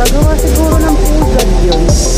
gagawa siguro ng puzzle yun.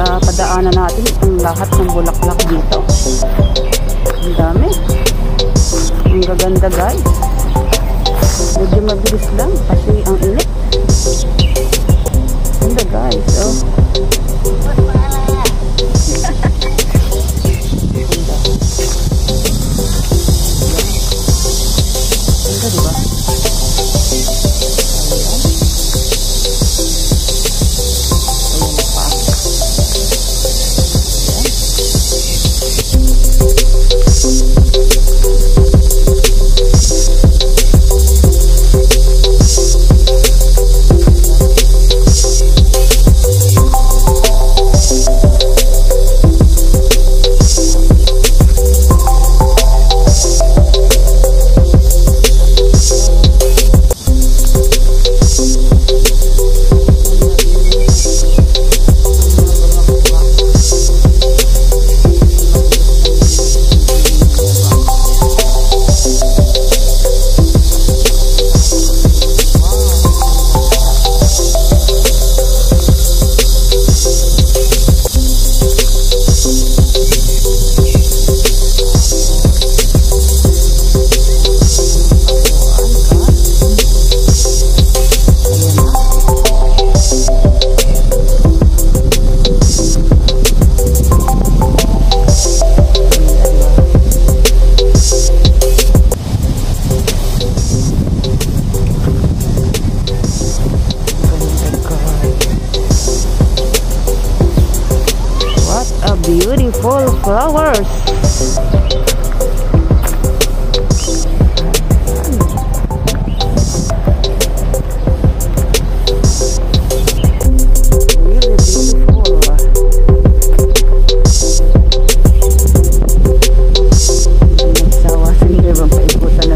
Dadaanan natin ang lahat ng bulaklak dito. Ang dami. Ang gaganda guys. Medyo mabilis lang kasi ang init. Ganda guys. Oh.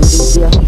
Gracias.